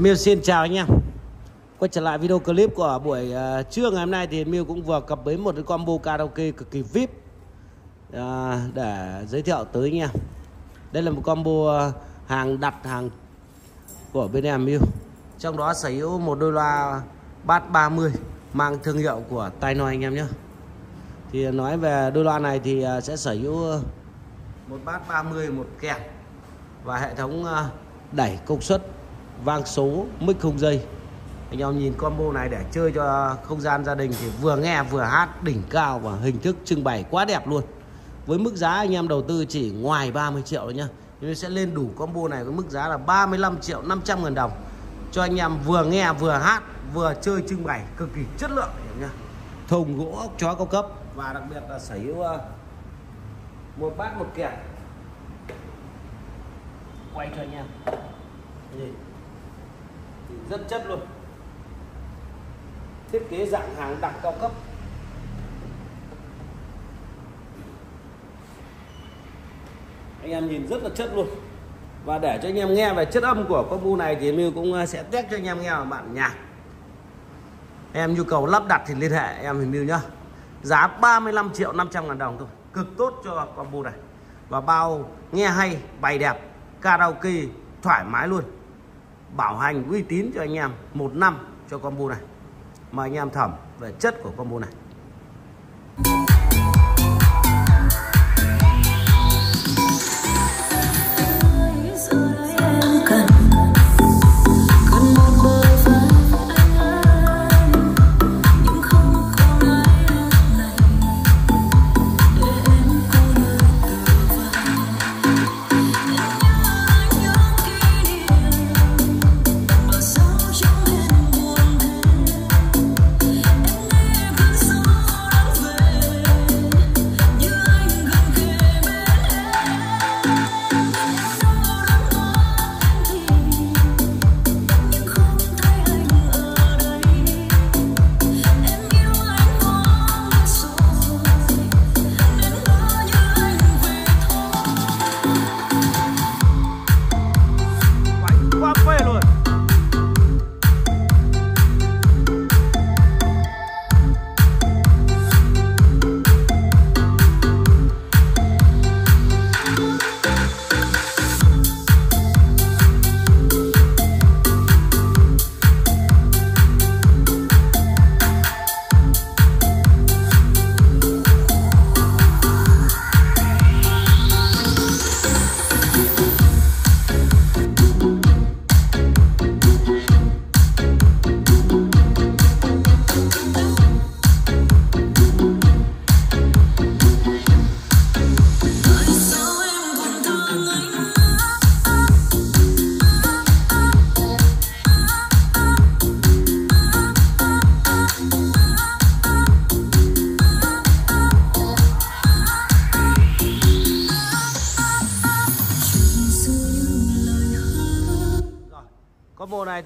Miu xin chào anh em. Quay trở lại video clip của buổi uh, trưa ngày hôm nay thì Miu cũng vừa cập bến một cái combo karaoke cực kỳ VIP uh, để giới thiệu tới anh em. Đây là một combo uh, hàng đặt hàng của bên em Miu. Trong đó sở hữu một đôi loa bass 30 mang thương hiệu của tai anh em nhé. Thì nói về đôi loa này thì uh, sẽ sở hữu một bass 30 một kèn và hệ thống uh, đẩy công suất vang số mic không dây. Anh em nhìn combo này để chơi cho không gian gia đình thì vừa nghe vừa hát, đỉnh cao và hình thức trưng bày quá đẹp luôn. Với mức giá anh em đầu tư chỉ ngoài 30 triệu thôi nhá. Nhưng sẽ lên đủ combo này với mức giá là 35 triệu 500 ngàn đồng. Cho anh em vừa nghe vừa hát, vừa chơi trưng bày cực kỳ chất lượng nhá. Thùng gỗ ốc chó cao cấp và đặc biệt là sở hữu ờ, một bát một kẹt quay cho anh em. Nhìn rất chất luôn. Thiết kế dạng hàng đặc cao cấp. Anh em nhìn rất là chất luôn. Và để cho anh em nghe về chất âm của combo này thì Miu cũng ờ, sẽ test cho anh em nghe ở bản nhạc. Em nhu cầu lắp đặt thì liên hệ em thì Miu nhá. Giá 35 triệu 500 ngàn đồng thôi. Cực tốt cho combo này. Và bao nghe hay bày đẹp, karaoke thoải mái luôn bảo hành uy tín cho anh em một năm cho combo này. Mời anh em thẩm về chất của combo này.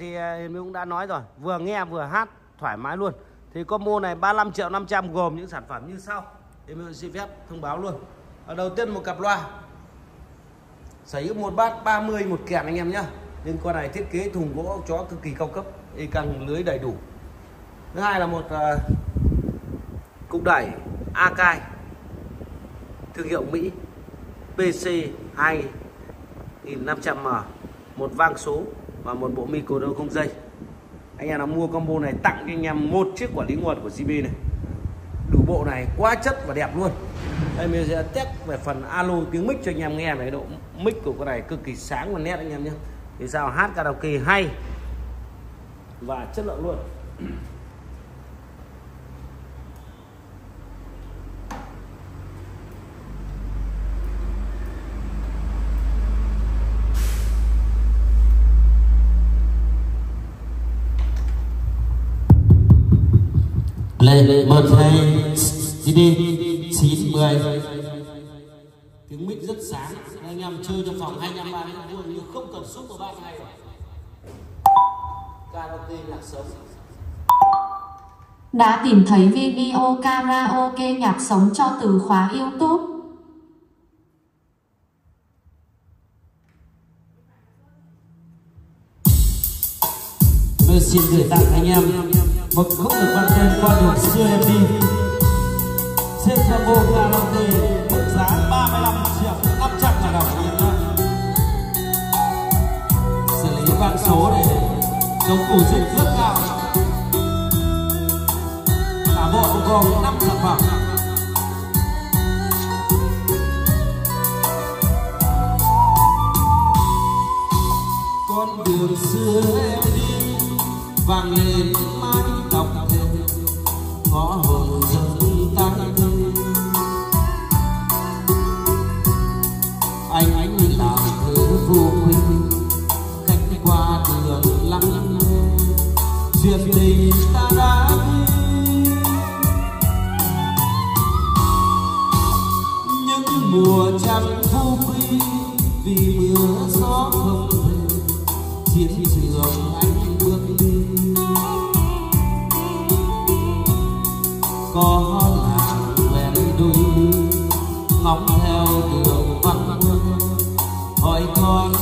Thì ờ, Hiền Minh cũng đã nói rồi Vừa nghe vừa hát thoải mái luôn. Thì combo này 35 triệu 500 gồm những sản phẩm như sau. Hiền Minh xin phép thông báo luôn. Ở đầu tiên một cặp loa. Sở hữu một bát 30 một kèn anh em nhé. nhưng con này thiết kế thùng gỗ chó cực kỳ cao cấp Y căng lưới đầy đủ. Thứ hai là một uh, cục đẩy Akai Thương hiệu Mỹ PC 2500M một vang số và một bộ micro đô không dây. Anh em nào mua combo này, tặng cho anh em một chiếc quản lý nguồn của GB này. Đủ bộ này quá chất và đẹp luôn. Đây, mình sẽ test về phần alo tiếng mic cho anh em nghe về độ mic của con này cực kỳ sáng và nét anh em nhé. Thì sao? Hát karaoke hay và chất lượng luôn. Lên một hai CD chín mười. Tiếng mic rất sáng. Anh em chơi trong phòng 25 30 mét vuông nhưng không cần xúc vào ban ngày. Karaoke nhạc sống. Đã tìm thấy video karaoke nhạc sống cho từ khóa YouTube. tôi xin gửi tặng anh em một khúc được mang tên qua đường xưa em đi. Trên combo karaoke, mức giá 35 triệu 500 ngàn đồng em nhé xử lý vang số để chống củ diện rất cao. Cả bộ gồm 5 sản phẩm con đường xưa em đi vàng lên mãi mùa trăng thu quy, vì mưa gió không về chiến trường anh bước đi. Có làng quen đôi ly ngóng theo đường vắng quân hỏi còn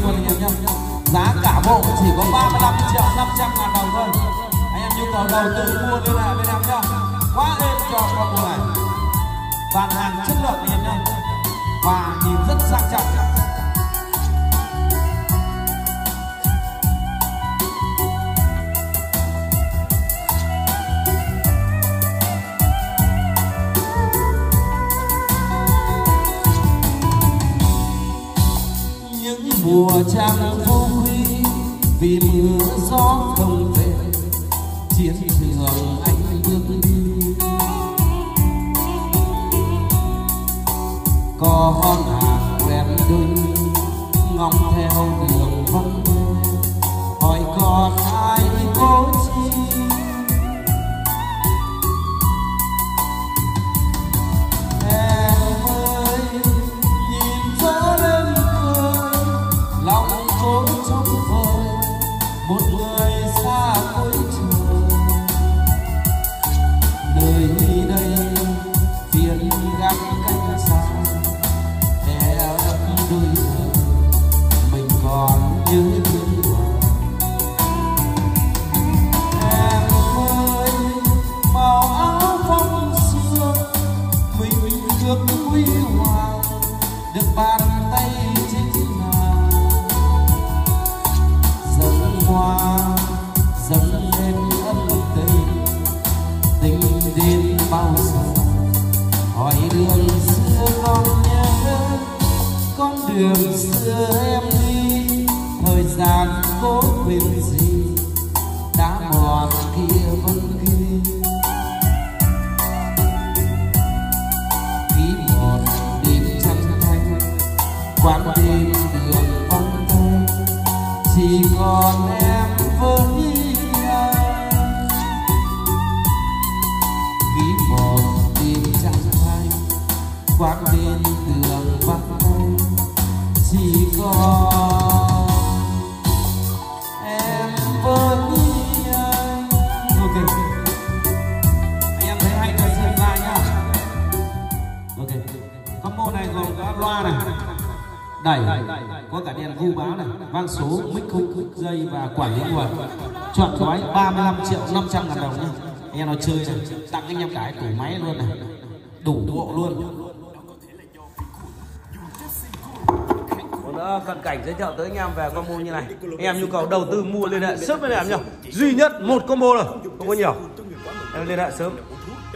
hát luôn anh em nhá giá cả bộ chỉ có 35 triệu 500 ngàn đồng thôi. Anh em nhu cầu đầu tư mua liên hệ bên em nhá. Quá êm cho con mùa này. Dàn hàng chất lượng anh em nhá và nhìn rất sang trọng. Có hỏi đường xưa con nhớ con đường xưa em đi. Thời gian cố quên gì, đã mòn kia vẫn ghi. Ký một đêm trăng thanh quán đêm đường vắng tay chỉ còn đẩy, có cả đèn vu báo này, vang số, mic khung dây và quản lý nguồn. Chọn gói 35 triệu 500 ngàn đồng nhá. Anh em nó chơi này, tặng anh em cái tủ máy luôn này. Đủ bộ luôn. Nữa cận cảnh giới thiệu tới anh em về combo như này Anh em nhu cầu đầu tư mua liên hệ sớm với em nhá Duy nhất một combo rồi Không có nhiều Em liên hệ sớm